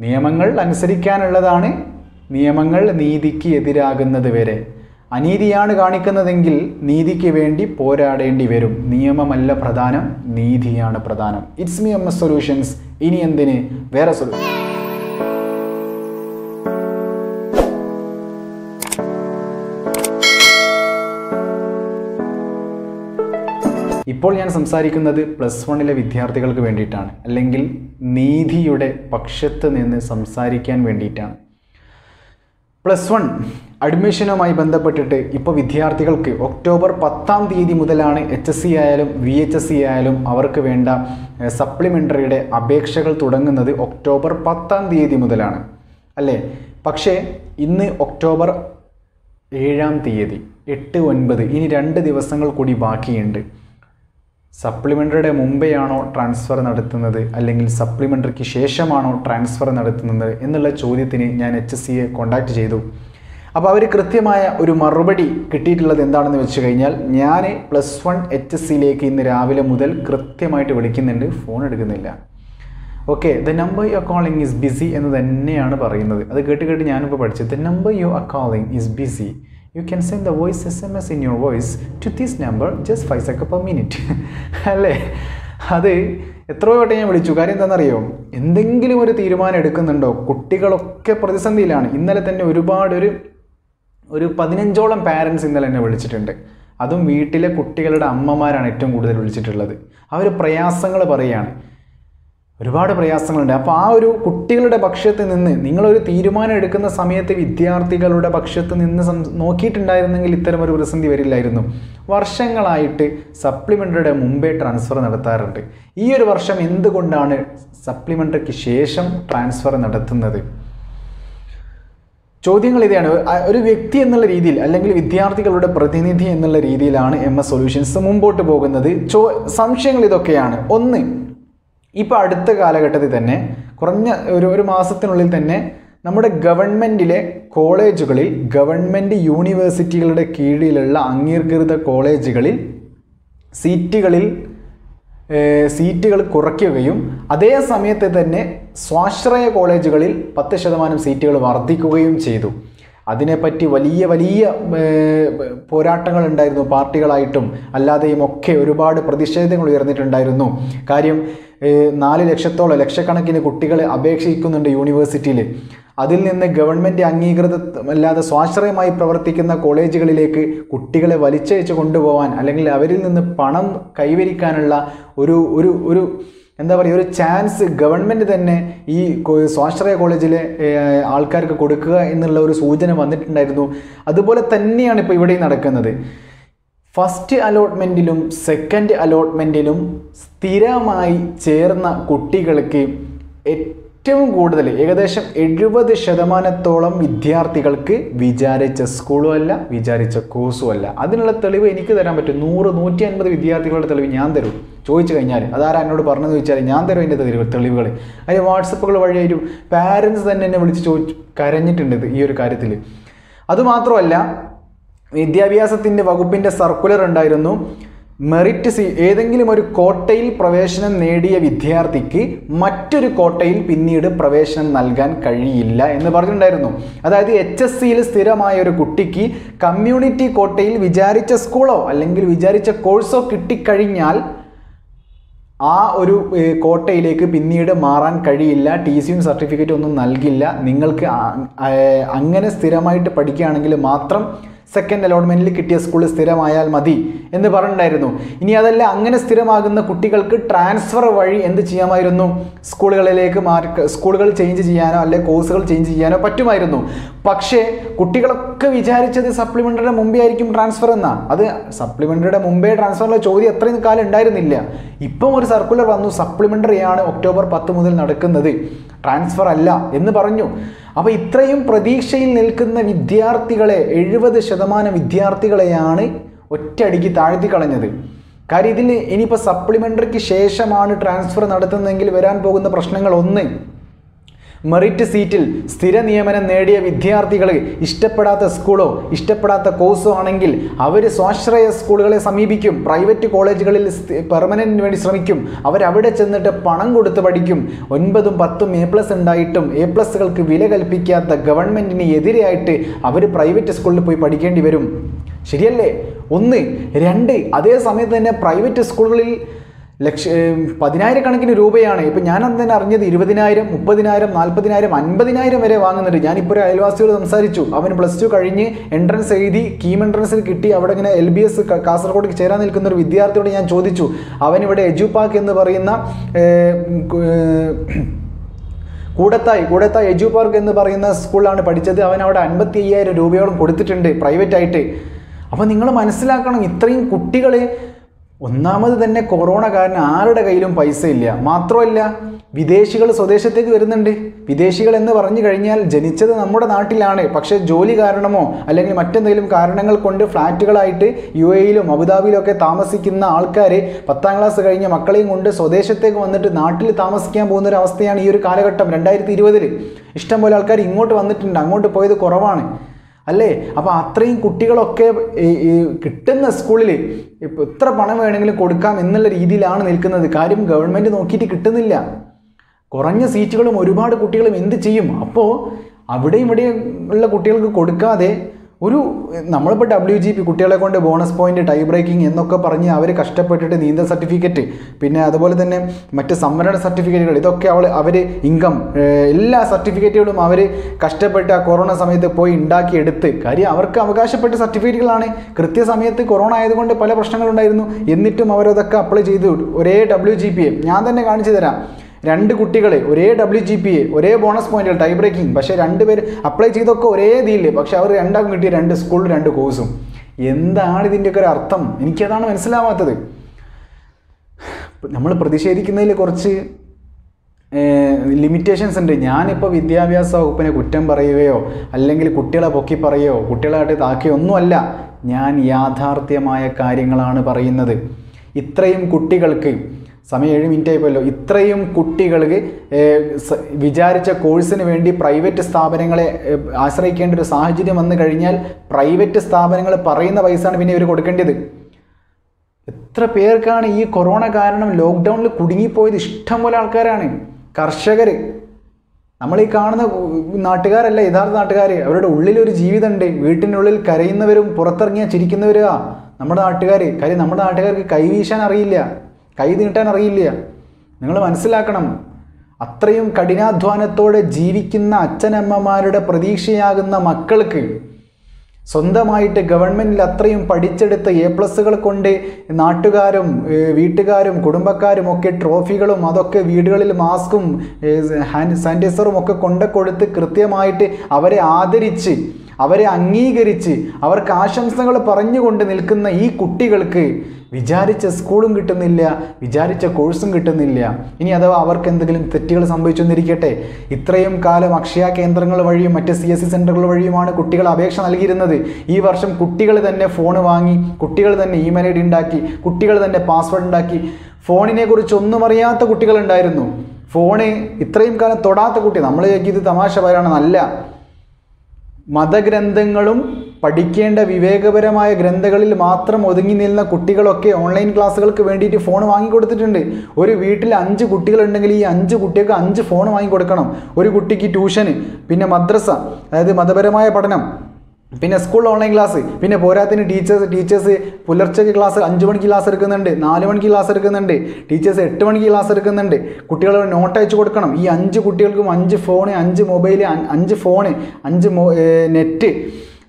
നിയമങ്ങൾ അനുസരിക്കാനുള്ളതാണ് നിയമങ്ങൾ നീതിക്ക് എതിരാകുന്നത് വരെ. അനീതിയാണ് കാണിക്കുന്നതെങ്കിൽ നീതിക്ക് വേണ്ടി പോരാടേണ്ടി വരും. നിയമമല്ല പ്രധാനം നീതിയാണ് പ്രധാനം. It's me M S solutions ഇനി എന്തിന്? വേറെ സൊല്യൂഷൻ ഇപ്പോൾ ഞാൻ സംസാരിക്കുന്നത് പ്ലസ് വണ്ണിലെ വിദ്യാർത്ഥികൾക്ക് വേണ്ടിയിട്ടാണ്. അല്ലെങ്കിൽ നീതിയുടെ പക്ഷത്ത് നിന്ന് സംസാരിക്കാൻ വേണ്ടിയിട്ടാണ്. പ്ലസ് വൺ അഡ്മിഷനുമായി ബന്ധപ്പെട്ടിട്ട് ഇപ്പോൾ വിദ്യാർത്ഥികൾക്ക് ഒക്ടോബർ പത്താം തീയതി മുതലാണ് എച്ച് എസ് സി ആയാലും വി എച്ച് എസ് സി ആയാലും അവർക്ക് വേണ്ട സപ്ലിമെന്ററിയുടെ അപേക്ഷകൾ തുടങ്ങുന്നത് ഒക്ടോബർ പത്താം തീയതി മുതലാണ്. അല്ലേ? പക്ഷേ ഇന്ന് ഒക്ടോബർ ഏഴാം തീയതി എട്ട് ഒൻപത് ഇനി രണ്ട് ദിവസങ്ങൾ കൂടി ബാക്കിയുണ്ട്. സപ്ലിമെന്ററിയുടെ മുമ്പെയാണോ ട്രാൻസ്ഫർ നടത്തുന്നത്? അല്ലെങ്കിൽ സപ്ലിമെന്ററിക്ക് ശേഷമാണോ ട്രാൻസ്ഫർ നടത്തുന്നത്? എന്നുള്ള ചോദ്യത്തിന് ഞാൻ എച്ച് എസ് സിയെ കോണ്ടാക്ട് ചെയ്തു. അപ്പോൾ അവർ കൃത്യമായ ഒരു മറുപടി കിട്ടിയിട്ടുള്ളത് എന്താണെന്ന് വെച്ച് കഴിഞ്ഞാൽ ഞാൻ പ്ലസ് വൺ എച്ച് എസ് സിയിലേക്ക് ഇന്ന് രാവിലെ മുതൽ കൃത്യമായിട്ട് വിളിക്കുന്നുണ്ട്. ഫോൺ എടുക്കുന്നില്ല. Okay the number you are calling is busy എന്ന് തന്നെയാണ് പറയുന്നത്. അത് കേട്ട് കേട്ട് ഞാനിപ്പോൾ പഠിച്ചത്. The number you are calling is busy you can send the voice S M S in your voice to this number just five second per minute അല്ലേ? അത് എത്രയോ വട്ടം ഞാൻ വിളിച്ചു. കാര്യം എന്താണെന്നറിയോ? എന്തെങ്കിലും ഒരു തീരുമാനം എടുക്കുന്നുണ്ടോ? കുട്ടികളൊക്കെ പ്രതിസന്ധിയിലാണ്. ഇന്നലെ തന്നെ ഒരുപാട് ഒരു ഒരു പതിനഞ്ചോളം പാരൻസ് ഇന്നലെ എന്നെ വിളിച്ചിട്ടുണ്ട്. അതും വീട്ടിലെ കുട്ടികളുടെ അമ്മമാരാണ് ഏറ്റവും കൂടുതൽ വിളിച്ചിട്ടുള്ളത്. അവർ പ്രയാസങ്ങൾ പറയുകയാണ്. ഒരുപാട് പ്രയാസങ്ങളുണ്ട്. അപ്പോൾ ആ ഒരു കുട്ടികളുടെ പക്ഷത്ത് നിന്ന് നിങ്ങളൊരു തീരുമാനം എടുക്കുന്ന സമയത്ത് വിദ്യാർത്ഥികളുടെ പക്ഷത്ത് നിന്ന് നോക്കിയിട്ടുണ്ടായിരുന്നെങ്കിൽ ഇത്തരം ഒരു പ്രതിസന്ധി വരില്ലായിരുന്നു. വർഷങ്ങളായിട്ട് സപ്ലിമെന്ററിയുടെ മുമ്പേ ട്രാൻസ്ഫർ നടത്താറുണ്ട്. ഈ ഒരു വർഷം എന്തുകൊണ്ടാണ് സപ്ലിമെന്ററിക്ക് ശേഷം ട്രാൻസ്ഫർ നടത്തുന്നത്? ചോദ്യങ്ങൾ ഇതാണ്. ഒരു വ്യക്തി എന്നുള്ള രീതിയിൽ അല്ലെങ്കിൽ വിദ്യാർത്ഥികളുടെ പ്രതിനിധി എന്നുള്ള രീതിയിലാണ് എം എസ് സൊല്യൂഷൻസ് മുമ്പോട്ട് പോകുന്നത്. ചോ സംശയങ്ങൾ ഇതൊക്കെയാണ്. ഒന്ന് ഇപ്പോൾ അടുത്ത കാലഘട്ടത്തിൽ തന്നെ കുറഞ്ഞ ഒരു ഒരു മാസത്തിനുള്ളിൽ തന്നെ നമ്മുടെ ഗവൺമെന്റിലെ കോളേജുകളിൽ ഗവൺമെന്റ് യൂണിവേഴ്സിറ്റികളുടെ കീഴിലുള്ള അംഗീകൃത കോളേജുകളിൽ സീറ്റുകളിൽ സീറ്റുകൾ കുറയ്ക്കുകയും അതേ സമയത്ത് തന്നെ സ്വാശ്രയ കോളേജുകളിൽ പത്ത് ശതമാനം സീറ്റുകൾ വർദ്ധിക്കുകയും ചെയ്തു. അതിനെപ്പറ്റി വലിയ വലിയ പോരാട്ടങ്ങൾ ഉണ്ടായിരുന്നു പാർട്ടികളായിട്ടും അല്ലാതെയും ഒക്കെ ഒരുപാട് പ്രതിഷേധങ്ങൾ ഉയർന്നിട്ടുണ്ടായിരുന്നു. കാര്യം നാല് ലക്ഷത്തോളം ലക്ഷക്കണക്കിന് കുട്ടികൾ അപേക്ഷിക്കുന്നുണ്ട് യൂണിവേഴ്സിറ്റിയിൽ അതിൽ നിന്ന് ഗവൺമെന്റ് അംഗീകൃത അല്ലാതെ സ്വാശ്രയമായി പ്രവർത്തിക്കുന്ന കോളേജുകളിലേക്ക് കുട്ടികളെ വലിച്ചയച്ച് കൊണ്ടുപോകാൻ അല്ലെങ്കിൽ അവരിൽ നിന്ന് പണം കൈവരിക്കാനുള്ള ഒരു ഒരു ഒരു എന്താ പറയുക ഒരു ചാൻസ് ഗവൺമെന്റ് തന്നെ ഈ സ്വാശ്രയ കോളേജിലെ ആൾക്കാർക്ക് കൊടുക്കുക എന്നുള്ള ഒരു സൂചന വന്നിട്ടുണ്ടായിരുന്നു. അതുപോലെ തന്നെയാണ് ഇപ്പോൾ ഇവിടെ നടക്കുന്നത്. ഫസ്റ്റ് അലോട്ട്മെന്റിലും സെക്കൻഡ് അലോട്ട്മെന്റിലും സ്ഥിരമായി ചേർന്ന കുട്ടികൾക്ക് ഏറ്റവും കൂടുതൽ ഏകദേശം എഴുപത് ശതമാനത്തോളം വിദ്യാർത്ഥികൾക്ക് വിചാരിച്ച സ്കൂളും അല്ല വിചാരിച്ച കോഴ്സും അല്ല അതിനുള്ള തെളിവ് എനിക്ക് തരാൻ പറ്റും. നൂറ് നൂറ്റി അൻപത് വിദ്യാർത്ഥികളുടെ തെളിവ് ഞാൻ തരും. ചോദിച്ചു കഴിഞ്ഞാൽ അതാരാ എന്നോട് പറഞ്ഞെന്ന് ചോദിച്ചാൽ ഞാൻ തരും എന്റെ തെളിവ് തെളിവുകൾ. അതിന് വാട്സപ്പുകൾ വഴി ഒരു പാരൻസ് തന്നെ എന്നെ വിളിച്ച് ചോദിച്ചു കരഞ്ഞിട്ടുണ്ട് ഈ ഒരു കാര്യത്തിൽ അതുമാത്രമല്ല വിദ്യാഭ്യാസത്തിന്റെ വകുപ്പിന്റെ സർക്കുലർ ഉണ്ടായിരുന്നു. മെറിറ്റ് സി ഏതെങ്കിലും ഒരു കോട്ടയിൽ പ്രവേശനം നേടിയ വിദ്യാർത്ഥിക്ക് മറ്റൊരു കോട്ടയിൽ പിന്നീട് പ്രവേശനം നൽകാൻ കഴിയില്ല എന്ന് പറഞ്ഞിട്ടുണ്ടായിരുന്നു. അതായത് എച്ച് എസ് സിയിൽ സ്ഥിരമായ ഒരു കുട്ടിക്ക് കമ്മ്യൂണിറ്റി കോട്ടയിൽ വിചാരിച്ച സ്കൂളോ അല്ലെങ്കിൽ വിചാരിച്ച കോഴ്സോ കിട്ടിക്കഴിഞ്ഞാൽ ആ ഒരു കോട്ടയിലേക്ക് പിന്നീട് മാറാൻ കഴിയില്ല. ടി സിയും സർട്ടിഫിക്കറ്റും ഒന്നും നൽകില്ല. നിങ്ങൾക്ക് അങ്ങനെ സ്ഥിരമായിട്ട് പഠിക്കുകയാണെങ്കിൽ മാത്രം സെക്കൻഡ് അലോട്ട്മെന്റിൽ കിട്ടിയ സ്കൂൾ സ്ഥിരമായാൽ മതി എന്ന് പറഞ്ഞിട്ടുണ്ടായിരുന്നു. ഇനി അതല്ല അങ്ങനെ സ്ഥിരമാകുന്ന കുട്ടികൾക്ക് ട്രാൻസ്ഫർ വഴി എന്ത് ചെയ്യാമായിരുന്നു? സ്കൂളുകളിലേക്ക് മാർക്ക് സ്കൂളുകൾ ചേഞ്ച് ചെയ്യാനോ അല്ലെങ്കിൽ കോഴ്സുകൾ ചേഞ്ച് ചെയ്യാനോ പറ്റുമായിരുന്നു. പക്ഷേ കുട്ടികളൊക്കെ വിചാരിച്ചത് സപ്ലിമെന്ററിയുടെ മുമ്പേ ആയിരിക്കും ട്രാൻസ്ഫർ എന്നാണ് അത് സപ്ലിമെന്ററിയുടെ മുമ്പേ ട്രാൻസ്ഫറിലെ ചോദ്യം അത്രയും കാലം ഉണ്ടായിരുന്നില്ല. ഇപ്പം ഒരു സർക്കുലർ വന്നു സപ്ലിമെന്ററിയാണ് ഒക്ടോബർ പത്ത് മുതൽ നടക്കുന്നത്. ട്രാൻസ്ഫർ അല്ല എന്ന് പറഞ്ഞു. അപ്പോൾ ഇത്രയും പ്രതീക്ഷയിൽ നിൽക്കുന്ന വിദ്യാർത്ഥികളെ എഴുപത് ശതമാനം വിദ്യാർത്ഥികളെയാണ് ഒറ്റയടിക്ക് താഴ്ത്തി കളഞ്ഞത്. കാര്യം ഇതിൽ ഇനിയിപ്പോൾ സപ്ലിമെന്ററിക്ക് ശേഷമാണ് ട്രാൻസ്ഫർ നടത്തുന്നതെങ്കിൽ വരാൻ പോകുന്ന പ്രശ്നങ്ങൾ ഒന്ന് മെറിറ്റ് സീറ്റിൽ സ്ഥിര നിയമനം നേടിയ വിദ്യാർത്ഥികൾ ഇഷ്ടപ്പെടാത്ത സ്കൂളോ ഇഷ്ടപ്പെടാത്ത കോഴ്സോ ആണെങ്കിൽ അവർ സ്വാശ്രയ സ്കൂളുകളെ സമീപിക്കും. പ്രൈവറ്റ് കോളേജുകളിൽ പെർമനന്റിന് വേണ്ടി ശ്രമിക്കും. അവരവിടെ ചെന്നിട്ട് പണം കൊടുത്ത് പഠിക്കും. ഒൻപതും പത്തും എ പ്ലസ് ഉണ്ടായിട്ടും എ പ്ലസുകൾക്ക് വില കൽപ്പിക്കാത്ത ഗവൺമെന്റിന് എതിരെയായിട്ട് അവർ പ്രൈവറ്റ് സ്കൂളിൽ പോയി പഠിക്കേണ്ടി വരും. ശരിയല്ലേ? ഒന്ന് രണ്ട് അതേ സമയത്ത് തന്നെ പ്രൈവറ്റ് സ്കൂളുകളിൽ ലക്ഷ പതിനായിരക്കണക്കിന് രൂപയാണ്. ഇപ്പം ഞാൻ അന്ന് തന്നെ അറിഞ്ഞത് ഇരുപതിനായിരം മുപ്പതിനായിരം നാൽപ്പതിനായിരം അൻപതിനായിരം വരെ വാങ്ങുന്നുണ്ട്. ഞാനിപ്പോൾ ഒരു അയൽവാസിയോട് സംസാരിച്ചു. അവൻ പ്ലസ് ടു കഴിഞ്ഞ് എൻട്രൻസ് എഴുതി കീം എൻട്രൻസിൽ കിട്ടി. അവിടെ ഇങ്ങനെ എൽ ബി എസ് കാസർഗോഡ് ചേരാൻ നിൽക്കുന്ന ഒരു വിദ്യാർത്ഥിയോട് ഞാൻ ചോദിച്ചു. അവൻ ഇവിടെ എജുപാക്ക് എന്ന് പറയുന്ന കൂടത്തായി കൂടത്തായി എജു പാർക്ക് എന്ന് പറയുന്ന സ്കൂളിലാണ് പഠിച്ചത്. അവൻ അവിടെ അൻപത്തി അയ്യായിരം രൂപയോളം കൊടുത്തിട്ടുണ്ട് പ്രൈവറ്റ് ആയിട്ട് അപ്പോൾ നിങ്ങൾ മനസ്സിലാക്കണം ഇത്രയും കുട്ടികളെ ഒന്നാമത് തന്നെ കൊറോണ കാരണം ആരുടെ കയ്യിലും പൈസ ഇല്ല. മാത്രമല്ല വിദേശികൾ സ്വദേശത്തേക്ക് വരുന്നുണ്ട്. വിദേശികൾ എന്ന് പറഞ്ഞു കഴിഞ്ഞാൽ ജനിച്ചത് നമ്മുടെ നാട്ടിലാണ്. പക്ഷേ ജോലി കാരണമോ അല്ലെങ്കിൽ മറ്റെന്തെങ്കിലും കാരണങ്ങൾ കൊണ്ട് ഫ്ലാറ്റുകളായിട്ട് യു എയിലും അബുദാബിയിലും ഒക്കെ താമസിക്കുന്ന ആൾക്കാർ പത്താം ക്ലാസ് കഴിഞ്ഞ മക്കളെയും കൊണ്ട് സ്വദേശത്തേക്ക് വന്നിട്ട് നാട്ടിൽ താമസിക്കാൻ പോകുന്ന ഒരു അവസ്ഥയാണ് ഈ ഒരു കാലഘട്ടം രണ്ടായിരത്തി ഇരുപതിൽ ഇഷ്ടംപോലെ ആൾക്കാർ ഇങ്ങോട്ട് വന്നിട്ടുണ്ട്. അങ്ങോട്ട് പോയത് കുറവാണ്. അല്ലേ? അപ്പോൾ അത്രയും കുട്ടികളൊക്കെ ഈ കിട്ടുന്ന സ്കൂളിൽ ഇപ്പോൾ എത്ര പണം വേണമെങ്കിലും കൊടുക്കാം എന്നുള്ള രീതിയിലാണ് നിൽക്കുന്നത്. കാര്യം ഗവൺമെന്റ് നോക്കിയിട്ട് കിട്ടുന്നില്ല. കുറഞ്ഞ സീറ്റുകളും ഒരുപാട് കുട്ടികളും എന്ത് ചെയ്യും? അപ്പോൾ അവിടെയും ഇവിടെയും ഉള്ള കുട്ടികൾക്ക് കൊടുക്കാതെ ഒരു നമ്മളിപ്പോൾ ഡബ്ല്യു ജി പി കുട്ടികളെ കൊണ്ട് ബോണസ് പോയിന്റ് ടൈ ബ്രേക്കിംഗ് എന്നൊക്കെ പറഞ്ഞ് അവർ കഷ്ടപ്പെട്ടിട്ട് നീന്തൽ സർട്ടിഫിക്കറ്റ് പിന്നെ അതുപോലെ തന്നെ മറ്റ് സംവരണ സർട്ടിഫിക്കറ്റുകൾ ഇതൊക്കെ അവൾ അവർ ഇൻകം എല്ലാ സർട്ടിഫിക്കറ്റുകളും അവർ കഷ്ടപ്പെട്ട് ആ കൊറോണ സമയത്ത് പോയി ഉണ്ടാക്കിയെടുത്ത് കാര്യം അവർക്ക് അവകാശപ്പെട്ട സർട്ടിഫിക്കറ്റുകളാണ് കൃത്യസമയത്ത് കൊറോണ ആയതുകൊണ്ട് പല പ്രശ്നങ്ങളുണ്ടായിരുന്നു. എന്നിട്ടും അവരതൊക്കെ അപ്ലൈ ചെയ്തു ഒരേ ഡബ്ല്യു ജി പി ഞാൻ തന്നെ കാണിച്ചു തരാം. രണ്ട് കുട്ടികളെ ഒരേ ഡബ്ല്യു ജി പി എ ഒരേ ബോണസ് പോയിന്റുകൾ ടൈ ബ്രേക്കിംഗ് പക്ഷേ രണ്ടുപേര് അപ്ലൈ ചെയ്തൊക്കെ ഒരേ ഇതില്ലേ പക്ഷെ അവർ രണ്ടാക്കും കിട്ടിയ രണ്ട് സ്കൂളിൽ രണ്ട് കോഴ്സും എന്താണ് ഇതിന്റെയൊക്കെ ഒരു അർത്ഥം? എനിക്കതാണ് മനസ്സിലാവാത്തത്. നമ്മൾ പ്രതിഷേധിക്കുന്നതിൽ കുറച്ച് ലിമിറ്റേഷൻസ് ഉണ്ട്. ഞാനിപ്പോൾ വിദ്യാഭ്യാസ വകുപ്പിനെ കുറ്റം പറയുകയോ അല്ലെങ്കിൽ കുട്ടികളെ പൊക്കി പറയുകയോ കുട്ടികളായിട്ട് താക്കുകയോ ഒന്നുമല്ല. ഞാൻ യാഥാർത്ഥ്യമായ കാര്യങ്ങളാണ് പറയുന്നത്. ഇത്രയും കുട്ടികൾക്ക് സമയം ഏഴ് മിനിറ്റ് ആയിപ്പോയല്ലോ. ഇത്രയും കുട്ടികൾക്ക് വിചാരിച്ച കോഴ്സിന് വേണ്ടി പ്രൈവറ്റ് സ്ഥാപനങ്ങളെ ആശ്രയിക്കേണ്ട ഒരു സാഹചര്യം വന്നു കഴിഞ്ഞാൽ പ്രൈവറ്റ് സ്ഥാപനങ്ങൾ പറയുന്ന പൈസയാണ് പിന്നെ ഇവർ കൊടുക്കേണ്ടത്. എത്ര പേർക്കാണ് ഈ കൊറോണ കാരണം ലോക്ക്ഡൗണിൽ കുടുങ്ങിപ്പോയത്? ഇഷ്ടംപോലെ ആൾക്കാരാണ്. കർഷകർ നമ്മൾ ഈ കാണുന്ന നാട്ടുകാരല്ല യഥാർത്ഥ നാട്ടുകാർ അവരുടെ ഉള്ളിലൊരു ജീവിതമുണ്ട് വീട്ടിനുള്ളിൽ കരയുന്നവരും പുറത്തിറങ്ങിയാൽ ചിരിക്കുന്നവരാ. നമ്മുടെ നാട്ടുകാർ കാര്യം നമ്മുടെ നാട്ടുകാർക്ക് കൈവീശാൻ അറിയില്ല. കൈ നീട്ടാൻ അറിയില്ല. നിങ്ങൾ മനസ്സിലാക്കണം അത്രയും കഠിനാധ്വാനത്തോടെ ജീവിക്കുന്ന അച്ഛനമ്മമാരുടെ പ്രതീക്ഷയാകുന്ന മക്കൾക്ക് സ്വന്തമായിട്ട് ഗവൺമെന്റിൽ അത്രയും പഠിച്ചെടുത്ത എ പ്ലസ്സുകൾ കൊണ്ട് നാട്ടുകാരും വീട്ടുകാരും കുടുംബക്കാരും ഒക്കെ ട്രോഫികളും അതൊക്കെ വീടുകളിൽ മാസ്കും ഹാൻഡ് സാനിറ്റൈസറും ഒക്കെ കൊണ്ടു കൊടുത്ത് കൃത്യമായിട്ട് അവരെ ആദരിച്ച് അവരെ അംഗീകരിച്ച് അവർക്ക് ആശംസകൾ പറഞ്ഞുകൊണ്ട് നിൽക്കുന്ന ഈ കുട്ടികൾക്ക് വിചാരിച്ച സ്കൂളും കിട്ടുന്നില്ല വിചാരിച്ച കോഴ്സും കിട്ടുന്നില്ല. ഇനി അഥവാ അവർക്ക് എന്തെങ്കിലും തെറ്റുകൾ സംഭവിച്ചെന്നിരിക്കട്ടെ ഇത്രയും കാലം അക്ഷയ കേന്ദ്രങ്ങൾ വഴിയും മറ്റ് സി എസ് സി സെന്ററുകൾ വഴിയുമാണ് കുട്ടികൾ അപേക്ഷ നൽകിയിരുന്നത്. ഈ വർഷം കുട്ടികൾ തന്നെ ഫോൺ വാങ്ങി കുട്ടികൾ തന്നെ ഇമെയിൽ ഐ ഡി ഉണ്ടാക്കി കുട്ടികൾ തന്നെ പാസ്വേഡ് ഉണ്ടാക്കി. ഫോണിനെ കുറിച്ച് ഒന്നും അറിയാത്ത കുട്ടികളുണ്ടായിരുന്നു ഫോണ് ഇത്രയും കാലം തൊടാത്ത കുട്ടി നമ്മൾ ഇത് തമാശ പറയാണെന്നല്ല മതഗ്രന്ഥങ്ങളും പഠിക്കേണ്ട വിവേകപരമായ ഗ്രന്ഥങ്ങളിൽ മാത്രം ഒതുങ്ങി നിന്ന കുട്ടികളൊക്കെ ഓൺലൈൻ ക്ലാസ്സുകൾക്ക് വേണ്ടിയിട്ട് ഫോൺ വാങ്ങിക്കൊടുത്തിട്ടുണ്ട്. ഒരു വീട്ടിൽ അഞ്ച് കുട്ടികളുണ്ടെങ്കിൽ ഈ അഞ്ച് കുട്ടികൾക്ക് അഞ്ച് ഫോൺ വാങ്ങിക്കൊടുക്കണം. ഒരു കുട്ടിക്ക് ട്യൂഷന് പിന്നെ മദ്രസ അതായത് മതപരമായ പഠനം പിന്നെ സ്കൂൾ ഓൺലൈൻ ക്ലാസ് പിന്നെ പോരാത്തിന് ടീച്ചേഴ്സ് ടീച്ചേഴ്സ് പുലർച്ചയ്ക്ക് ക്ലാസ് അഞ്ച് മണിക്ക് ക്ലാസ് എടുക്കുന്നുണ്ട് നാല് മണിക്ക് ക്ലാസ് എടുക്കുന്നുണ്ട് ടീച്ചേഴ്സ് എട്ട് മണിക്ക് ക്ലാസ് എടുക്കുന്നുണ്ട്. കുട്ടികൾ നോട്ട് അയച്ചു കൊടുക്കണം. ഈ അഞ്ച് കുട്ടികൾക്കും അഞ്ച് ഫോണ് അഞ്ച് മൊബൈൽ അഞ്ച് ഫോണ് അഞ്ച് നെറ്റ്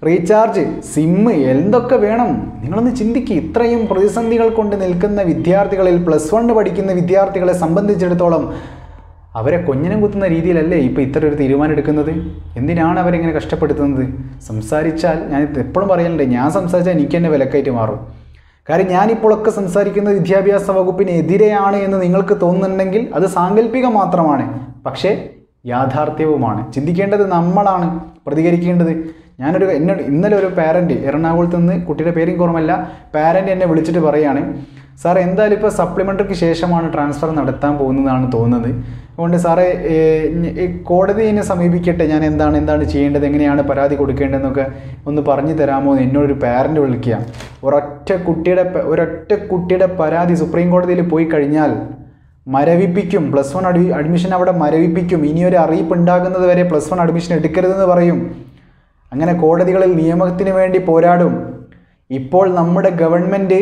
റീചാർജ് സിമ്മ് എന്തൊക്കെ വേണം? നിങ്ങളൊന്ന് ചിന്തിക്കുക ഇത്രയും പ്രതിസന്ധികൾ കൊണ്ട് നിൽക്കുന്ന വിദ്യാർത്ഥികളിൽ പ്ലസ് വൺ പഠിക്കുന്ന വിദ്യാർത്ഥികളെ സംബന്ധിച്ചിടത്തോളം അവരെ കൊഞ്ഞനം കുത്തുന്ന രീതിയിലല്ലേ ഇപ്പോൾ ഇത്ര ഒരു തീരുമാനം എടുക്കുന്നത്? എന്തിനാണ് അവരെങ്ങനെ കഷ്ടപ്പെടുത്തുന്നത്? സംസാരിച്ചാൽ ഞാൻ എപ്പോഴും പറയലുണ്ട് ഞാൻ സംസാരിച്ചാൽ എനിക്ക് തന്നെ വിലക്കായിട്ട് മാറും. കാര്യം ഞാനിപ്പോഴൊക്കെ സംസാരിക്കുന്നത് വിദ്യാഭ്യാസ വകുപ്പിനെതിരെയാണ് എന്ന് നിങ്ങൾക്ക് തോന്നുന്നുണ്ടെങ്കിൽ അത് സാങ്കല്പികം മാത്രമാണ് പക്ഷേ യാഥാർത്ഥ്യവുമാണ്. ചിന്തിക്കേണ്ടത് നമ്മളാണ് പ്രതികരിക്കേണ്ടത്. ഞാനൊരു എന്നോട് ഇന്നലെ ഒരു പാരന്റ് എറണാകുളത്ത് നിന്ന് കുട്ടിയുടെ പേരും കുറമല്ല പാരന്റ് എന്നെ വിളിച്ചിട്ട് പറയാണ് സാർ എന്തായാലും ഇപ്പോൾ സപ്ലിമെന്ററിക്ക് ശേഷമാണ് ട്രാൻസ്ഫർ നടത്താൻ പോകുന്നതാണ് തോന്നുന്നത്. അതുകൊണ്ട് സാറേ ഏഹ്, കോടതി എന്നെ സമീപിക്കട്ടെ? ഞാൻ എന്താണ് എന്താണ് ചെയ്യേണ്ടത്? എങ്ങനെയാണ് പരാതി കൊടുക്കേണ്ടതെന്നൊക്കെ ഒന്ന് പറഞ്ഞു തരാമോ എന്ന് എന്നോടൊരു പാരന്റ് വിളിക്കുക. ഒരൊറ്റ കുട്ടിയുടെ ഒരൊറ്റ കുട്ടിയുടെ പരാതി സുപ്രീം കോടതിയിൽ പോയി കഴിഞ്ഞാൽ മരവിപ്പിക്കും. പ്ലസ് വൺ അഡ്മി അഡ്മിഷൻ അവിടെ മരവിപ്പിക്കും. ഇനിയൊരു അറിയിപ്പ് ഉണ്ടാകുന്നത് വരെ പ്ലസ് വൺ അഡ്മിഷൻ എടുക്കരുതെന്ന് പറയും. അങ്ങനെ കോടതികളിൽ നിയമത്തിന് വേണ്ടി പോരാടും. ഇപ്പോൾ നമ്മുടെ ഗവൺമെന്റ്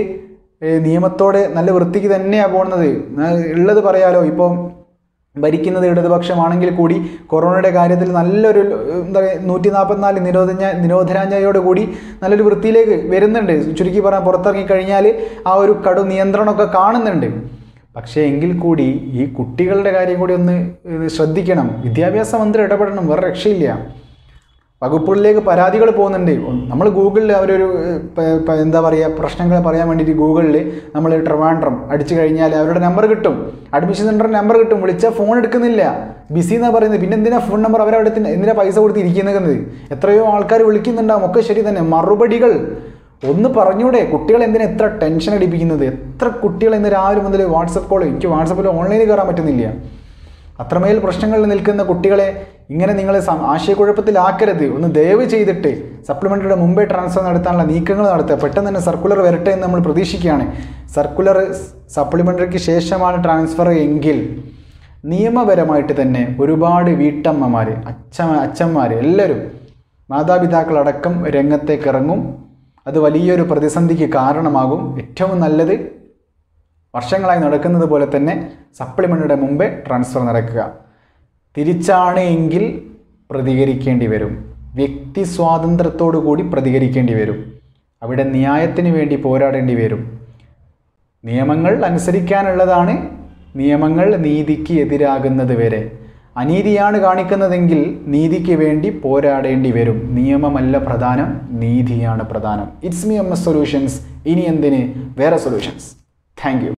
നിയമത്തോടെ നല്ല വൃത്തിക്ക് തന്നെയാണ് പോകുന്നത് ഉള്ളത് പറയാലോ. ഇപ്പോൾ ഭരിക്കുന്നത് ഇടതുപക്ഷമാണെങ്കിൽ കൂടി കൊറോണയുടെ കാര്യത്തിൽ നല്ലൊരു എന്താ പറയുക നൂറ്റി നാൽപ്പത്തിനാല് നിരോധന നിരോധനാജ്ഞയോട് കൂടി നല്ലൊരു വൃത്തിയിലേക്ക് വരുന്നുണ്ട്. ചുരുക്കി പറയാൻ പുറത്തിറങ്ങി കഴിഞ്ഞാൽ ആ ഒരു കടു നിയന്ത്രണമൊക്കെ കാണുന്നുണ്ട്. പക്ഷേ എങ്കിൽ കൂടി ഈ കുട്ടികളുടെ കാര്യം കൂടി ഒന്ന് ശ്രദ്ധിക്കണം. വിദ്യാഭ്യാസ മന്ത്രി ഇടപെടണം. വേറെ രക്ഷയില്ല. വകുപ്പുകളിലേക്ക് പരാതികൾ പോകുന്നുണ്ട്. നമ്മൾ ഗൂഗിളിൽ അവരൊരു എന്താ പറയുക പ്രശ്നങ്ങൾ പറയാൻ വേണ്ടിയിട്ട് ഗൂഗിളിൽ നമ്മൾ ട്രിവാൻഡ്രം അടിച്ചു കഴിഞ്ഞാൽ അവരുടെ നമ്പർ കിട്ടും. അഡ്മിഷൻ സെന്ററിന്റെ നമ്പർ കിട്ടും. വിളിച്ചാൽ ഫോൺ എടുക്കുന്നില്ല. ബിസി എന്നാണ് പറയുന്നത്. പിന്നെ എന്തിനാ ഫോൺ നമ്പർ അവരവിടെ എന്തിനാ പൈസ കൊടുത്ത് ഇരിക്കുന്നത്? എത്രയോ ആൾക്കാർ വിളിക്കുന്നുണ്ടാവും. ഒക്കെ ശരി തന്നെ. മറുപടികൾ. ഒന്ന് പറഞ്ഞൂടെ. കുട്ടികൾ എന്തിനാ എത്ര ടെൻഷൻ അടിപ്പിക്കുന്നത്? എത്ര കുട്ടികൾ ഇന്ന് രാവിലെ മുതൽ വാട്സപ്പ് കോൾ എനിക്ക് വാട്സപ്പിൽ ഓൺലൈനിൽ കയറാൻ പറ്റുന്നില്ല. അത്രമേൽ പ്രശ്നങ്ങളിൽ നിൽക്കുന്ന കുട്ടികളെ ഇങ്ങനെ നിങ്ങൾ ആശയക്കുഴപ്പത്തിലാക്കരുത് ഒന്ന് ദയവ് ചെയ്തിട്ട് സപ്ലിമെന്ററിയുടെ മുമ്പേ ട്രാൻസ്ഫർ നടത്താനുള്ള നീക്കങ്ങൾ നടത്തുക. പെട്ടെന്ന് തന്നെ സർക്കുലർ വരട്ടെ എന്ന് നമ്മൾ പ്രതീക്ഷിക്കുകയാണ്. സർക്കുലർ സപ്ലിമെന്ററിക്ക് ശേഷമാണ് ട്രാൻസ്ഫർ എങ്കിൽ നിയമപരമായിട്ട് തന്നെ ഒരുപാട് വീട്ടമ്മമാർ അച്ഛ അച്ഛന്മാർ എല്ലാവരും മാതാപിതാക്കളടക്കം രംഗത്തേക്ക് ഇറങ്ങും. അത് വലിയൊരു പ്രതിസന്ധിക്ക് കാരണമാകും. ഏറ്റവും നല്ലത് വർഷങ്ങളായി നടക്കുന്നത് പോലെ തന്നെ സപ്ലിമെന്റിയുടെ മുമ്പേ ട്രാൻസ്ഫർ നടക്കുക. തിരിച്ചാണ് എങ്കിൽ പ്രതികരിക്കേണ്ടി വരും. വ്യക്തി സ്വാതന്ത്ര്യത്തോടു കൂടി പ്രതികരിക്കേണ്ടി വരും. അവിടെ ന്യായത്തിന് വേണ്ടി പോരാടേണ്ടി വരും. നിയമങ്ങൾ അനുസരിക്കാനുള്ളതാണ് നിയമങ്ങൾ നീതിക്ക് എതിരാകുന്നത് വരെ. അനീതിയാണ് കാണിക്കുന്നതെങ്കിൽ നീതിക്ക് വേണ്ടി പോരാടേണ്ടി വരും. നിയമമല്ല പ്രധാനം നീതിയാണ് പ്രധാനം. It's me M S solutions ഇനി എന്തിന്? വേറെ സൊല്യൂഷൻസ് താങ്ക്